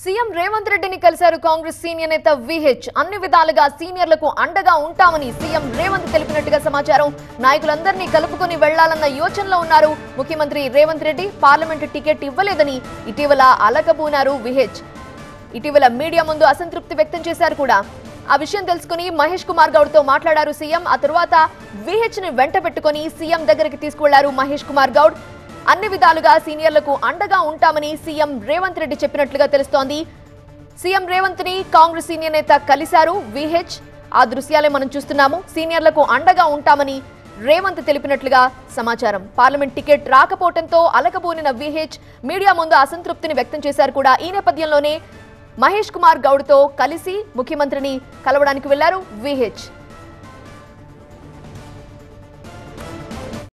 CM Revanth రెడ్డిని కలిశారు Congress senior నేత విహెచ్. అన్ని విధాలుగా సీనియర్లకు అండగా ఉంటామని సీఎం రేవంత్ తెలిపినట్టుగా సమాచారం. నాయకులందరినీ కలుపుకొని వెళ్ళాలన్న యోచనలో ఉన్నారు. ముఖ్యమంత్రి రేవంత్ రెడ్డి పార్లమెంటు టికెట్ ఇవ్వలేదని ఇటీవల అలకబూనారు విహెచ్. ఇటీవల మీడియా ముందు అసంతృప్తి వ్యక్తం చేశారు కూడా. ఆ విషయం తెలుసుకుని మహేష్ కుమార్ గౌడ్తో మాట్లాడారు సీఎం. ఆ తరువాత విహెచ్ని వెంట పెట్టుకుని సీఎం దగ్గరికి తీసుకువెళ్ళారు మహేష్ కుమార్ గౌడ్. అన్ని విధాలుగా సీనియర్లకు అండగా ఉంటామని సీఎం రేవంత్ రెడ్డి చెప్పినట్లుగా తెలుస్తోంది. సీఎం రేవంత్ని కాంగ్రెస్ సీనియర్ నేత కలిశారు విహెచ్. ఆ దృశ్యాలే మనం చూస్తున్నాము. సీనియర్లకు అండగా ఉంటామని రేవంత్ తెలిపినట్లుగా సమాచారం. పార్లమెంట్ టికెట్ రాకపోవడంతో అలకబోనిన విహెచ్ మీడియా ముందు అసంతృప్తిని వ్యక్తం చేశారు కూడా. ఈ నేపథ్యంలోనే మహేష్ కుమార్ గౌడ్తో కలిసి ముఖ్యమంత్రిని కలవడానికి వెళ్ళారు విహెచ్.